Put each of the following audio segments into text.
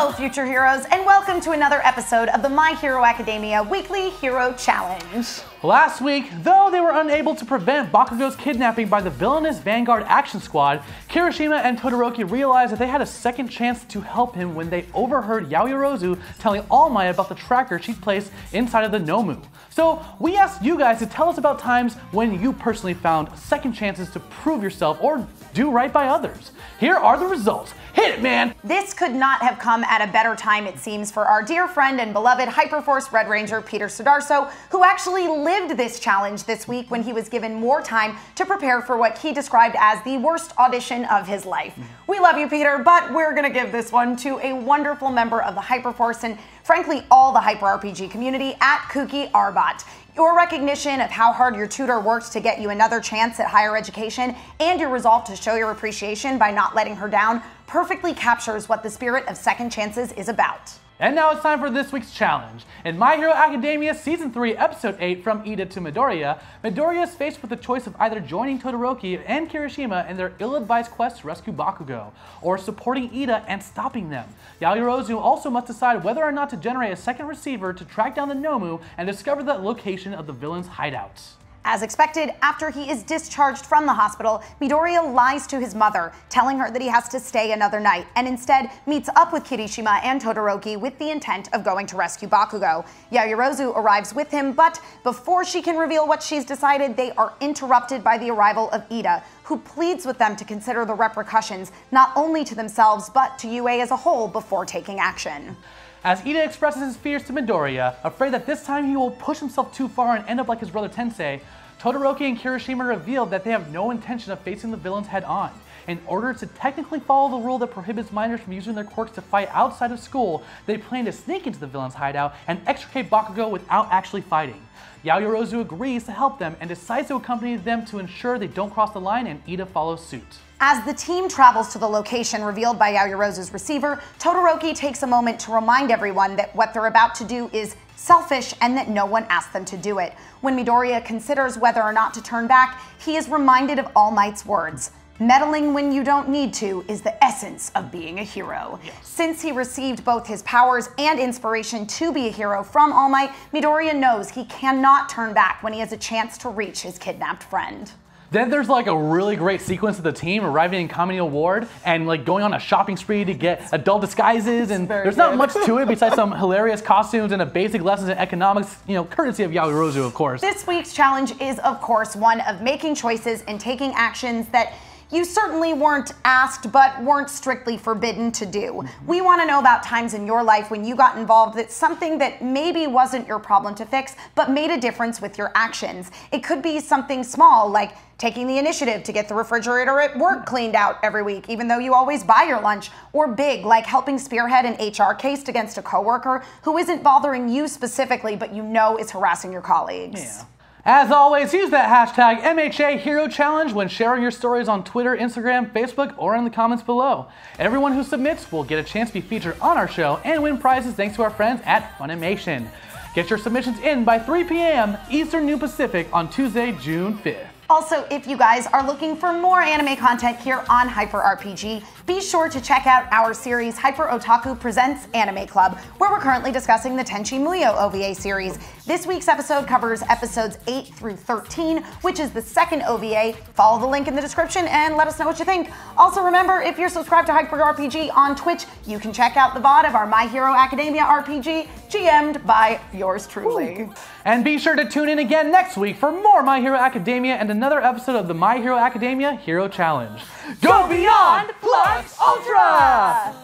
Hello, future heroes, and welcome to another episode of the My Hero Academia Weekly Hero Challenge. Last week, though they were unable to prevent Bakugo's kidnapping by the villainous Vanguard Action Squad, Kirishima and Todoroki realized that they had a second chance to help him when they overheard Yaoyorozu telling All Might about the tracker she'd placed inside of the Nomu. So we asked you guys to tell us about times when you personally found second chances to prove yourself or do right by others. Here are the results. Hit it, man! This could not have come at a better time, it seems, for our dear friend and beloved Hyperforce Red Ranger Peter Sudarso, who actually lived this challenge this week when he was given more time to prepare for what he described as the worst audition of his life. We love you, Peter, but we're gonna give this one to a wonderful member of the Hyperforce and frankly all the Hyper RPG community at Kuki Arbot. Your recognition of how hard your tutor worked to get you another chance at higher education and your resolve to show your appreciation by not letting her down perfectly captures what the spirit of second chances is about. And now it's time for this week's challenge. In My Hero Academia Season 3, Episode 8, From Iida to Midoriya, Midoriya is faced with the choice of either joining Todoroki and Kirishima in their ill-advised quest to rescue Bakugo, or supporting Iida and stopping them. Yaoyorozu also must decide whether or not to generate a second receiver to track down the Nomu and discover the location of the villain's hideouts. As expected, after he is discharged from the hospital, Midoriya lies to his mother, telling her that he has to stay another night, and instead meets up with Kirishima and Todoroki with the intent of going to rescue Bakugo. Yaoyorozu arrives with him, but before she can reveal what she's decided, they are interrupted by the arrival of Iida, who pleads with them to consider the repercussions, not only to themselves, but to UA as a whole before taking action. As Iida expresses his fears to Midoriya, afraid that this time he will push himself too far and end up like his brother Tensei, Todoroki and Kirishima reveal that they have no intention of facing the villains head on. In order to technically follow the rule that prohibits minors from using their quirks to fight outside of school, they plan to sneak into the villain's hideout and extricate Bakugo without actually fighting. Yaoyorozu agrees to help them and decides to accompany them to ensure they don't cross the line and Iida follows suit. As the team travels to the location revealed by Yaoyorozu's receiver, Todoroki takes a moment to remind everyone that what they're about to do is selfish and that no one asked them to do it. When Midoriya considers whether or not to turn back, he is reminded of All Might's words. Meddling when you don't need to is the essence of being a hero. Yes. Since he received both his powers and inspiration to be a hero from All Might, Midoriya knows he cannot turn back when he has a chance to reach his kidnapped friend. Then there's like a really great sequence of the team arriving in Kamino Ward and like going on a shopping spree to get adult disguises and there's good. not much to it besides some hilarious costumes and a basic lessons in economics, you know, courtesy of Yaoyorozu, of course. This week's challenge is of course one of making choices and taking actions that you certainly weren't asked but weren't strictly forbidden to do. We mm-hmm. want to know about times in your life when you got involved that something that maybe wasn't your problem to fix but made a difference with your actions. It could be something small like taking the initiative to get the refrigerator at work mm-hmm. cleaned out every week, even though you always buy your lunch, or big, like helping spearhead an HR case against a coworker who isn't bothering you specifically, but you know is harassing your colleagues. Yeah. As always, use that hashtag MHA Hero Challenge when sharing your stories on Twitter, Instagram, Facebook, or in the comments below. Everyone who submits will get a chance to be featured on our show and win prizes thanks to our friends at Funimation. Get your submissions in by 3 p.m. Eastern New Pacific on Tuesday, June 5th. Also, if you guys are looking for more anime content here on Hyper RPG, be sure to check out our series Hyper Otaku Presents Anime Club, where we're currently discussing the Tenchi Muyo OVA series. This week's episode covers episodes 8 through 13, which is the second OVA. Follow the link in the description and let us know what you think. Also, remember, if you're subscribed to Hyper RPG on Twitch, you can check out the VOD of our My Hero Academia RPG, GM'd by yours truly. Ooh. And be sure to tune in again next week for more My Hero Academia and another episode of the My Hero Academia Hero Challenge. Go beyond Plus Ultra!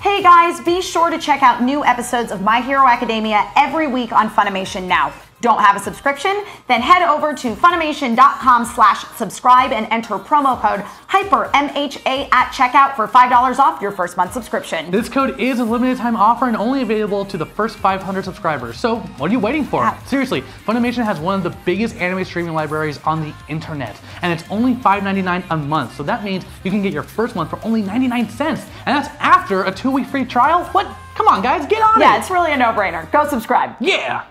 Hey guys, be sure to check out new episodes of My Hero Academia every week on Funimation Now. Don't have a subscription? Then head over to Funimation.com slash subscribe and enter promo code HYPERMHA at checkout for $5 off your first month subscription. This code is a limited time offer and only available to the first 500 subscribers. So what are you waiting for? Yeah. Seriously, Funimation has one of the biggest anime streaming libraries on the internet and it's only $5.99 a month. So that means you can get your first month for only 99 cents and that's after a two week free trial. What? Come on guys, get on yeah, it. Yeah, it's really a no brainer. Go subscribe. Yeah.